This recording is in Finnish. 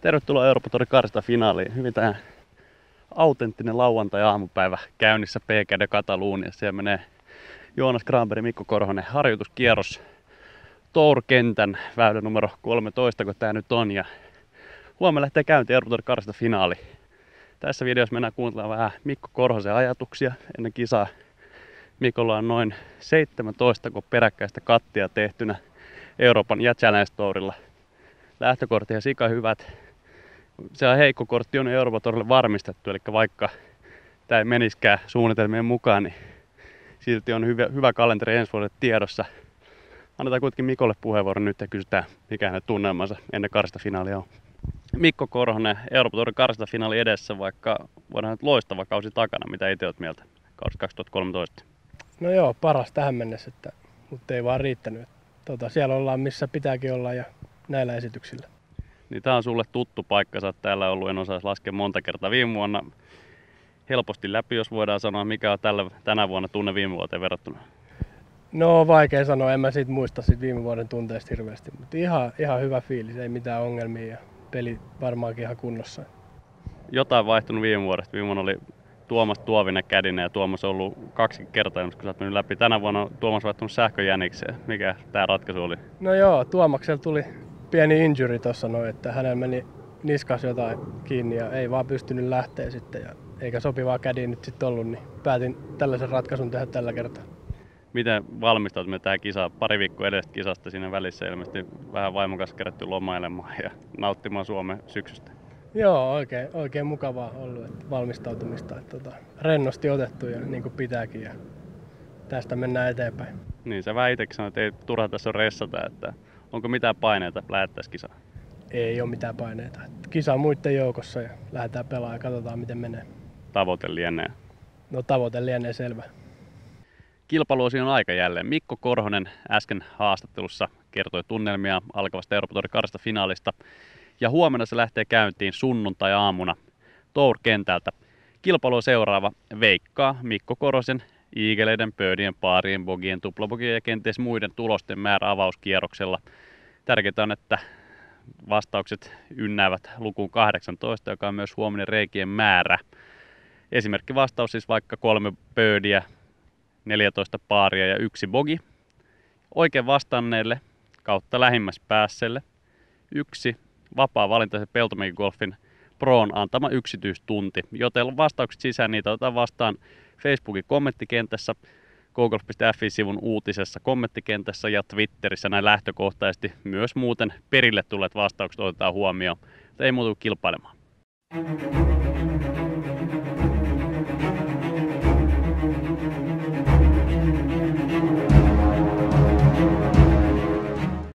Tervetuloa Euroopan Tori Karsta finaaliin. Hyvin tähän autenttinen lauantai-aamupäivä käynnissä PK de Catalunya. Siellä menee Joonas Granberg, Mikko Korhonen harjoituskierros Tour-kentän väylä numero 13, kun tää nyt on. Ja huomenna lähtee käyntiin Euroopan Tori Karsta finaali. Tässä videossa mennään kuuntelemaan vähän Mikko Korhosen ajatuksia ennen kisaa. Mikolla on noin 17 kun peräkkäistä kattia tehtynä Euroopan ja Challenge Tourilla. Lähtökortti ja sika hyvät se on heikko kortti on Euroopan varmistettu, eli vaikka tämä ei meniskään suunnitelmien mukaan, niin silti on hyvä, hyvä kalenteri ensi vuodelle tiedossa. Annetaan kuitenkin Mikolle puheenvuoro nyt ja kysytään, mikä hänen tunnelmansa ennen karstafinaalia on. Mikko Korhonen, Euroopan Tourin karstafinaali edessä, vaikka voidaan nyt loistava kausi takana. Mitä itse olet mieltä kausi 2013? No joo, paras tähän mennessä, että, mutta ei vaan riittänyt. Tota, siellä ollaan missä pitääkin olla ja näillä esityksillä. Niin tämä on sulle tuttu paikka, sä oot täällä ollut, en osaa laskea monta kertaa viime vuonna. Helposti läpi, jos voidaan sanoa, mikä on tällä, tänä vuonna tunne viime vuoteen verrattuna? No vaikea sanoa, en mä siitä muista siitä viime vuoden tunteesta hirveästi, mutta ihan, ihan hyvä fiilis, ei mitään ongelmia peli varmaankin ihan kunnossa. Jotain vaihtunut viime vuodesta. Viime vuonna oli Tuomas Tuovinen kädinen ja Tuomas on ollut kaksi kertaa, kun sä oot mennyt läpi. Tänä vuonna on Tuomas vaihtunut sähköjänikseen. Mikä tämä ratkaisu oli? No joo, Tuomaksella tuli pieni injury tuossa noin, että hänellä meni niskas jotain kiinni ja ei vaan pystynyt lähteä sitten. Ja eikä sopivaa kädi nyt sitten ollut, niin päätin tällaisen ratkaisun tehdä tällä kertaa. Miten valmistautumme tähän kisaan? Pari viikkoa edestä kisasta siinä välissä ilmeisesti vähän vaimon kanssa kerätty lomailemaan ja nauttimaan Suomen syksystä. Joo, oikein, oikein mukavaa ollut että valmistautumista. Että tota, rennosti otettu ja niin kuin pitääkin ja tästä mennään eteenpäin. Niin, sä vähän itsekin sanoit, että ei turha tässä on ressata, että Onko mitään paineita lähettäisiin kisaan? Ei ole mitään paineita. Kisa on muiden joukossa ja lähdetään pelaamaan ja katsotaan miten menee. Tavoite lienee? No tavoite lienee selvä. Kilpailuosi on aika jälleen. Mikko Korhonen äsken haastattelussa kertoi tunnelmia alkavasta Euroopan karsta finaalista. Ja huomenna se lähtee käyntiin sunnuntai-aamuna Tour-kentältä. Kilpailu seuraava veikkaa Mikko Korosen iigeleiden, pöydien, paarien, bogien, tuplabogien ja kenties muiden tulosten määrä avauskierroksella. Tärkeintä on, että vastaukset ynnäävät lukuun 18, joka on myös huominen reikien määrä. Esimerkki vastaus siis vaikka kolme pöydiä, 14 paaria ja yksi bogi. Oikein vastanneelle kautta lähimmäs päässelle yksi vapaa valintaisen peltomegigolfin Proon antama yksityistunti, joten vastaukset sisään niitä otetaan vastaan Facebookin kommenttikentässä, google.fi-sivun uutisessa kommenttikentässä ja Twitterissä näin lähtökohtaisesti. Myös muuten perille tulleet vastaukset otetaan huomioon. Mutta ei muutu kilpailemaan.